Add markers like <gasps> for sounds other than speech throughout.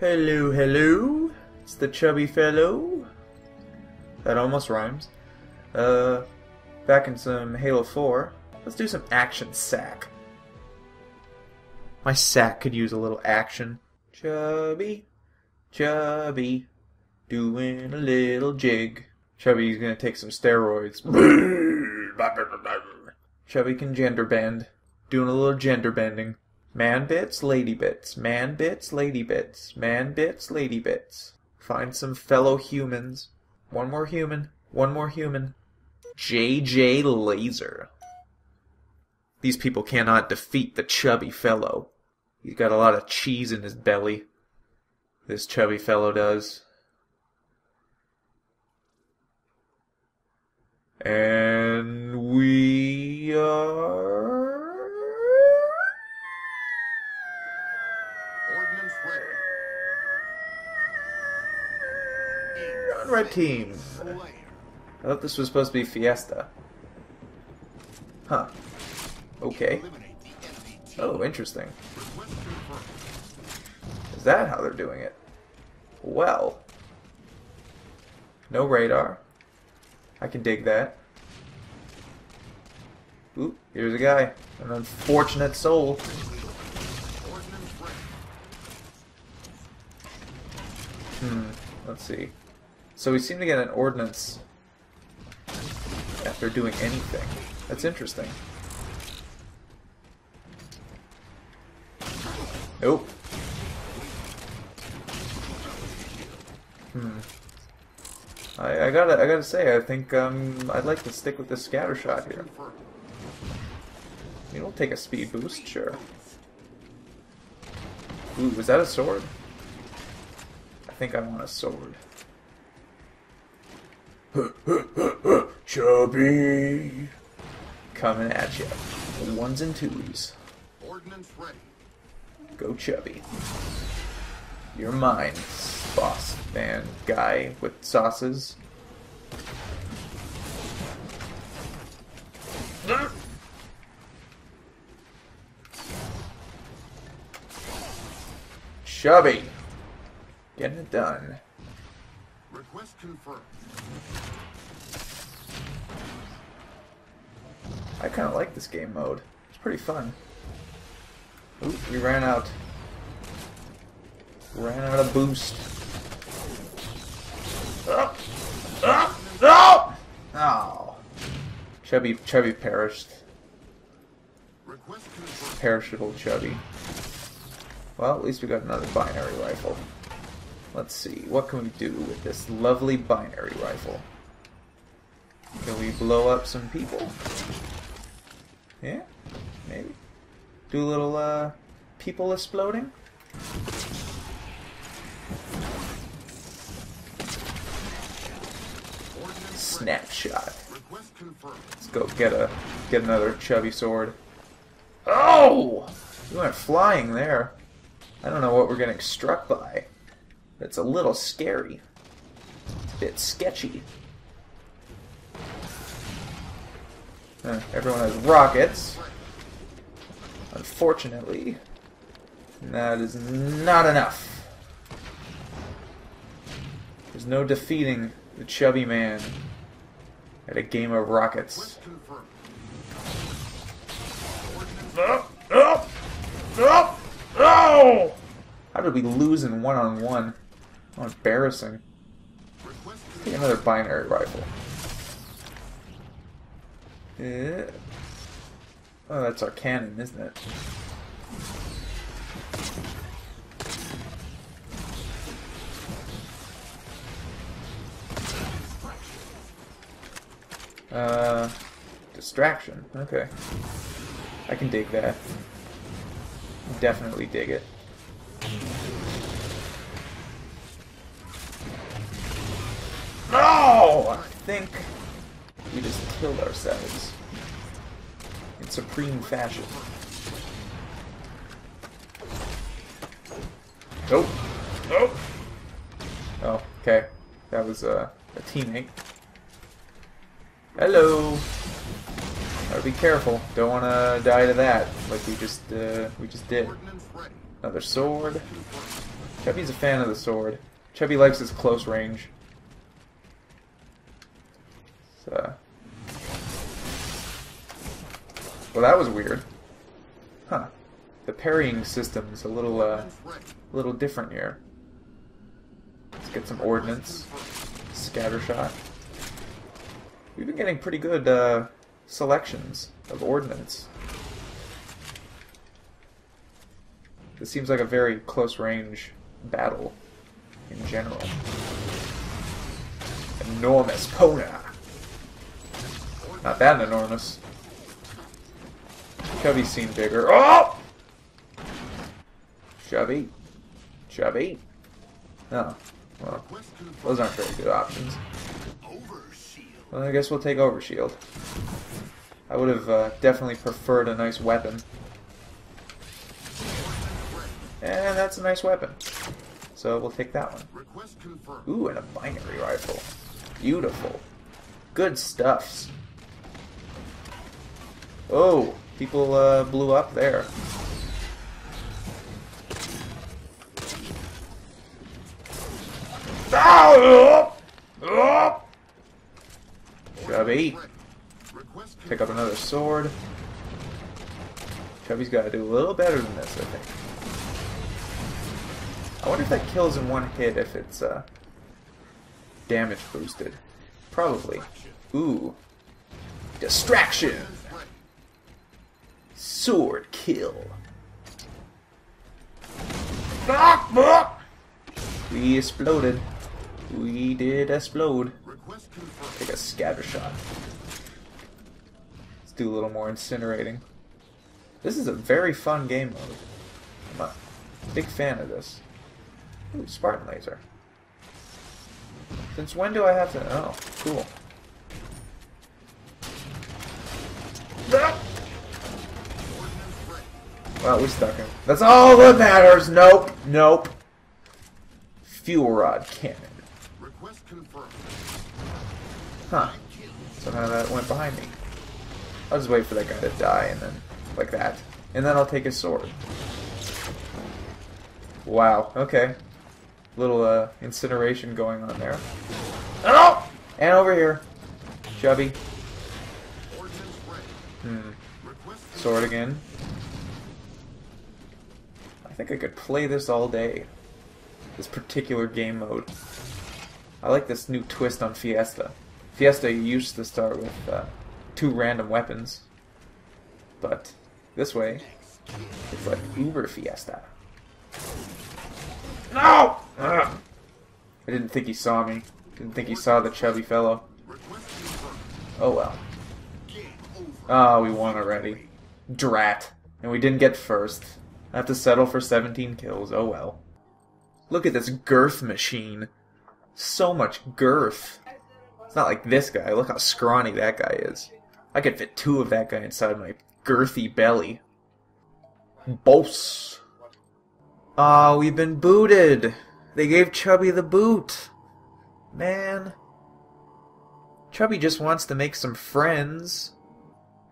Hello, hello. It's the chubby fellow. That almost rhymes. Uh, back in some Halo 4. Let's do some action sack. My sack could use a little action. Chubby, chubby, doing a little jig. Chubby's gonna take some steroids. Chubby can gender bend. Doing a little gender bending. Man bits, lady bits. Man bits, lady bits. Man bits, lady bits. Find some fellow humans. One more human. One more human. JJ Laser. These people cannot defeat the chubby fellow. He's got a lot of cheese in his belly. This chubby fellow does. And we are. Red team. I thought this was supposed to be Fiesta. Huh. Okay. Oh, interesting. Is that how they're doing it? Well. No radar. I can dig that. Ooh, here's a guy. An unfortunate soul. Hmm, let's see. So we seem to get an ordnance after doing anything. That's interesting. Nope. Hmm. I, I gotta I gotta say I think um I'd like to stick with the scatter shot here. You don't take a speed boost, sure. Ooh, was that a sword? I think I want a sword. <laughs> Chubby! Coming at you. Ones and twos. Ordnance ready. Go Chubby. You're mine, boss man guy with sauces. Chubby! Getting it done. Request confirmed. I kind of like this game mode. It's pretty fun. Ooh, we ran out. Ran out of boost. Oh! Oh! Oh! Oh! Chubby, Chubby perished. Perishable Chubby. Well, at least we got another binary rifle. Let's see, what can we do with this lovely binary rifle? Can we blow up some people? Yeah, maybe. Do a little, uh, people exploding? Snapshot. Let's go get a get another chubby sword. Oh! We went flying there. I don't know what we're getting struck by. It's a little scary. It's a bit sketchy. Uh, everyone has rockets. Unfortunately, that is not enough. There's no defeating the chubby man at a game of rockets. Request confirmed. No! No! No! No! How did we lose in one on one? How embarrassing. Request Take another binary rifle. Yeah. Oh, that's our cannon, isn't it? Uh, distraction. Okay. I can dig that. Definitely dig it. No! I think we just killed ourselves. In supreme fashion. Nope. Nope. Oh, okay. That was uh, a teammate. Hello. Gotta be careful. Don't want to die to that, like we just uh, we just did. Another sword. Chubby's a fan of the sword. Chubby likes his close range. So. Well, that was weird. Huh. The parrying system's a little, uh, a little different here. Let's get some ordnance. Scatter shot. We've been getting pretty good uh, selections of ordnance. This seems like a very close range battle in general. Enormous Pona! Not that enormous. Chubby's seen bigger. Oh! Chubby. Chubby. Oh, well, those aren't very good options. Well, I guess we'll take Overshield. I would have uh, definitely preferred a nice weapon. And that's a nice weapon. So we'll take that one. Ooh, and a binary rifle. Beautiful. Good stuffs. Oh, people uh, blew up there. Ah! Chubby. Pick up another sword. Chubby's got to do a little better than this, I think. I wonder if that kills in one hit if it's uh, damage boosted. Probably. Ooh. Distraction! Sword kill. We exploded. We did explode. Take a scatter shot. Let's do a little more incinerating. This is a very fun game mode. I'm a big fan of this. Ooh, Spartan laser. Since when do I have to? Oh, cool. Well, we stuck him. That's all that matters. Nope. Nope. Fuel rod cannon. Request confirmed. Huh. Somehow that went behind me. I'll just wait for that guy to die and then, like that. And then I'll take his sword. Wow, okay. Little, uh, incineration going on there. Oh! And over here. Chubby. Hmm. Sword again. I think I could play this all day. This particular game mode. I like this new twist on Fiesta. Fiesta used to start with uh, two random weapons. But this way, it's like Uber Fiesta. No! Ugh. I didn't think he saw me. Didn't think he saw the chubby fellow. Oh well. Over. Oh, we won already. Drat. And we didn't get first. I have to settle for 17 kills. Oh well. Look at this girth machine. So much girth. It's not like this guy. Look how scrawny that guy is. I could fit two of that guy inside my girthy belly. Boss. Ah, we've been booted. They gave Chubby the boot. Man. Chubby just wants to make some friends.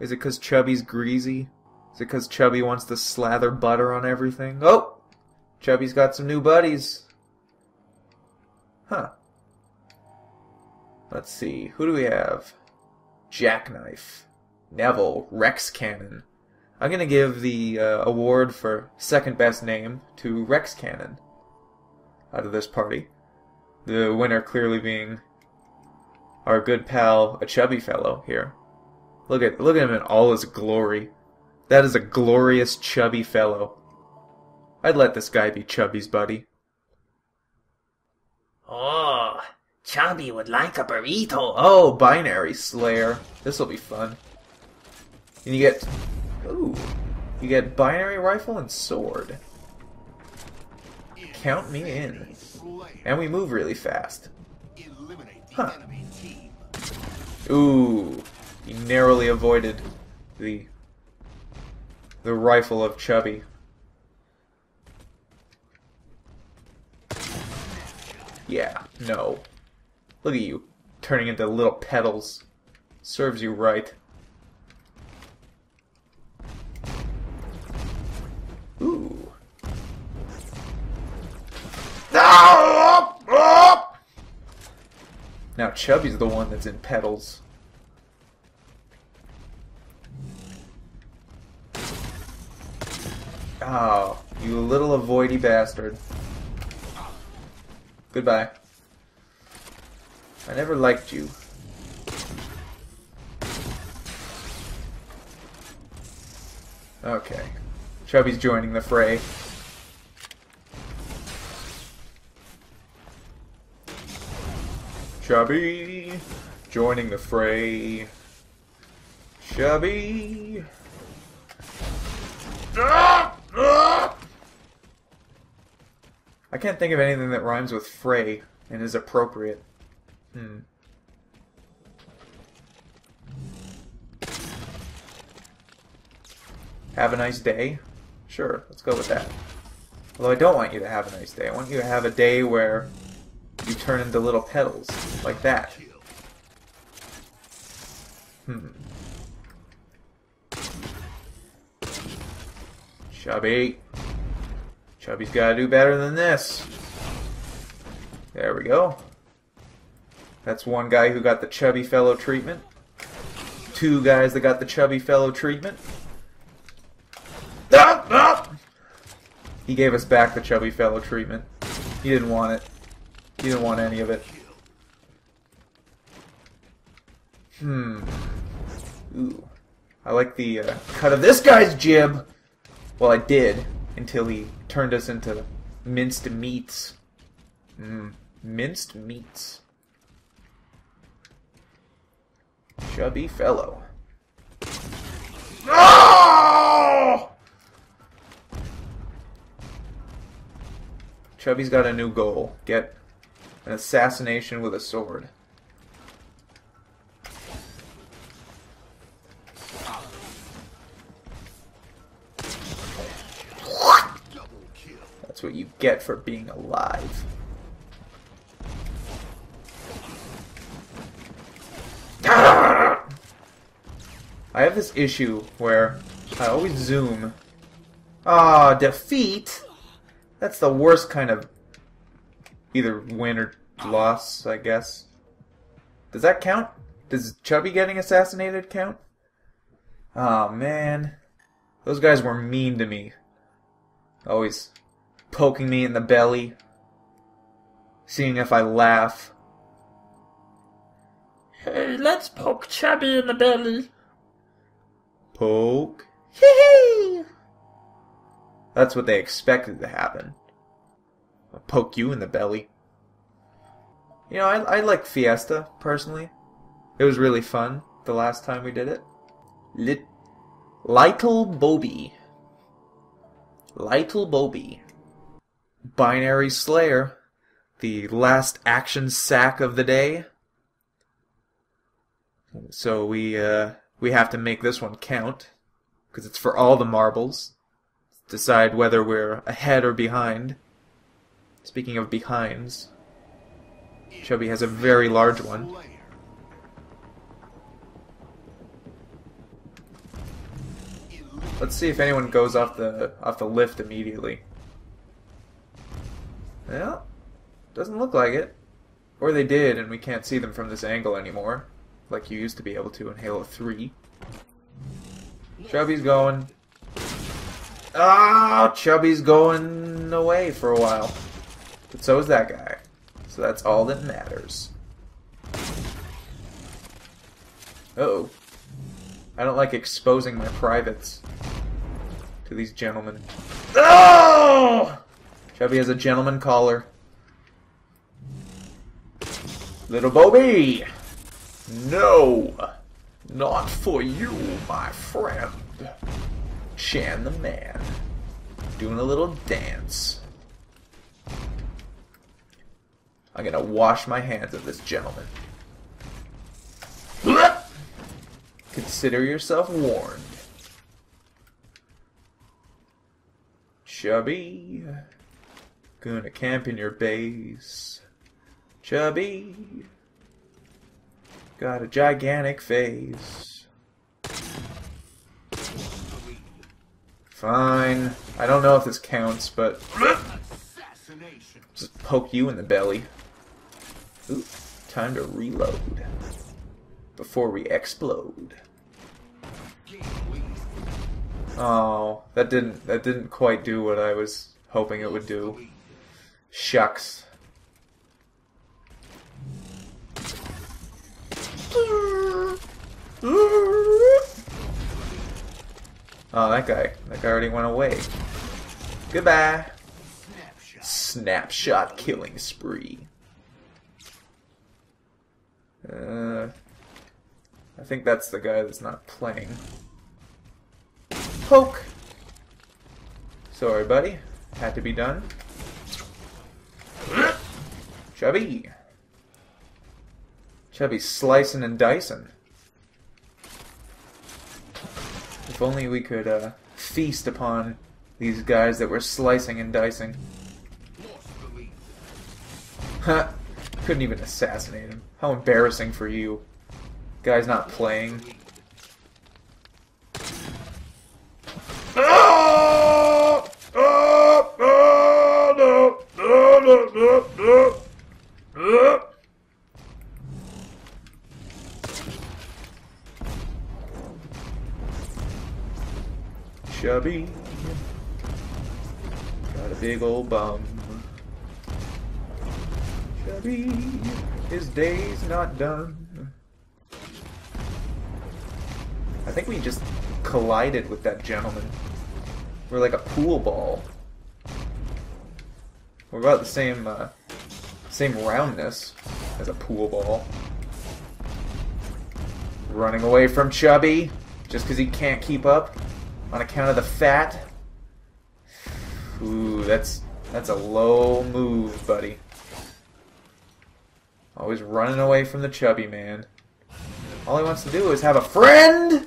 Is it because Chubby's greasy? Is it because Chubby wants to slather butter on everything? Oh! Chubby's got some new buddies. Huh. Let's see. Who do we have? Jackknife. Neville. Rex Cannon. I'm gonna give the uh, award for second best name to Rex Cannon out of this party. The winner clearly being our good pal, a chubby fellow here. Look at look at him in all his glory. That is a glorious chubby fellow. I'd let this guy be Chubby's buddy. Oh, Chubby would like a burrito. Oh, binary slayer. This will be fun. And you get ooh, you get binary rifle and sword. Count me in. And we move really fast. Huh. Ooh, he narrowly avoided the the rifle of Chubby. Yeah, no. Look at you, turning into little petals. Serves you right. Ooh. Now Chubby's the one that's in petals. Oh, you little avoidy bastard. Goodbye. I never liked you. Okay. Chubby's joining the fray. Chubby joining the fray. Chubby. Ah! I can't think of anything that rhymes with fray and is appropriate. Hmm. Have a nice day? Sure, let's go with that. Although I don't want you to have a nice day. I want you to have a day where you turn into little petals. Like that. Hmm. Chubby. Chubby's gotta do better than this. There we go. That's one guy who got the chubby fellow treatment. Two guys that got the chubby fellow treatment. Ah, ah! He gave us back the chubby fellow treatment. He didn't want it. He didn't want any of it. Hmm. Ooh. I like the uh, cut of this guy's jib. Well, I did until he turned us into minced meats. Mmm. Minced meats. Chubby fellow. Oh! Chubby's got a new goal. Get an assassination with a sword. That's what you get for being alive. I have this issue where I always zoom. Ah, defeat? That's the worst kind of either win or loss, I guess. Does that count? Does Chubby getting assassinated count? Oh man. Those guys were mean to me. Always poking me in the belly. Seeing if I laugh. Hey, let's poke Chubby in the belly. Poke. Hee hee! That's what they expected to happen. I'll poke you in the belly. You know, I, I like Fiesta, personally. It was really fun the last time we did it. Lit Lytle Bobby. Lytle Bobby. Binary Slayer. The last action sack of the day. So we uh we have to make this one count because it's for all the marbles. Decide whether we're ahead or behind. Speaking of behinds, Chubby has a very large one. Let's see if anyone goes off the off the lift immediately. Well, doesn't look like it. Or they did, and we can't see them from this angle anymore, like you used to be able to in Halo 3. Chubby's going. Ah, Chubby's going away for a while. But so is that guy. So that's all that matters. Uh oh. I don't like exposing my privates to these gentlemen. Oh! Chubby has a gentleman collar. Little Bobby! No! Not for you, my friend. Chan the man. Doing a little dance. I'm gonna wash my hands of this gentleman. Consider yourself warned. Chubby. Gonna camp in your base. Chubby. Got a gigantic face. Fine. I don't know if this counts, but just poke you in the belly. Ooh, Time to reload. Before we explode. Oh, that didn't that didn't quite do what I was hoping it would do. Shucks. Oh, that guy. That guy already went away. Goodbye. Snapshot killing spree. Uh, I think that's the guy that's not playing. Poke! Sorry, buddy. Had to be done. Chubby! Chubby slicing and dicing. If only we could uh, feast upon these guys that were slicing and dicing. Huh. Couldn't even assassinate him. How embarrassing for you. Guy's not playing. Oh! Oh! Oh! No! No! No! No! No! Chubby. Got a big old bum. Chubby, his day's not done. I think we just collided with that gentleman. We're like a pool ball. We're about the same, uh, same roundness as a pool ball. Running away from Chubby just because he can't keep up on account of the fat. Ooh, that's that's a low move, buddy. Always running away from the chubby man. All he wants to do is have a friend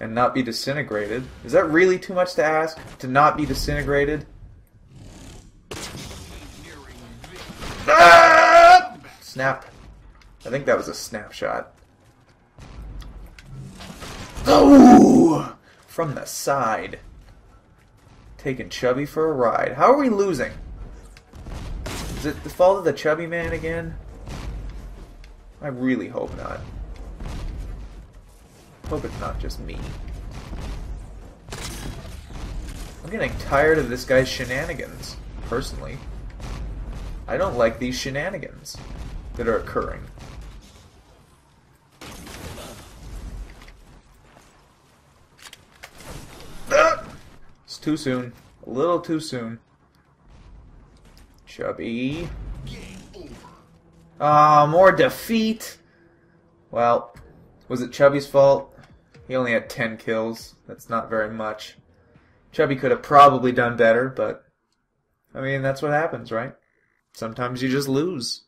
and not be disintegrated. Is that really too much to ask? To not be disintegrated? Ah! Snap. I think that was a snapshot. Oh! <gasps> From the side. Taking Chubby for a ride. How are we losing? Is it the fault of the Chubby man again? I really hope not. Hope it's not just me. I'm getting tired of this guy's shenanigans, personally. I don't like these shenanigans that are occurring. It's too soon. A little too soon. Chubby. Ah, more defeat. Well, was it Chubby's fault? He only had 10 kills. That's not very much. Chubby could have probably done better, but I mean, that's what happens, right? Sometimes you just lose.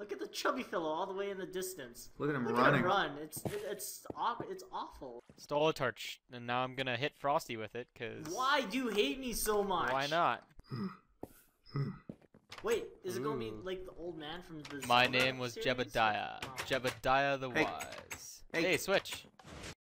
Look at the chubby fellow all the way in the distance. Look at him Look running. at him run. It's it, it's it's awful. Stole a torch, and now I'm gonna hit Frosty with it, cause Why do you hate me so much? why not? <sighs> Wait, is it gonna be like the old man from the? My Zelda name was series? Jebediah. Oh. Jebediah the Hey. Wise. Hey. Hey, switch.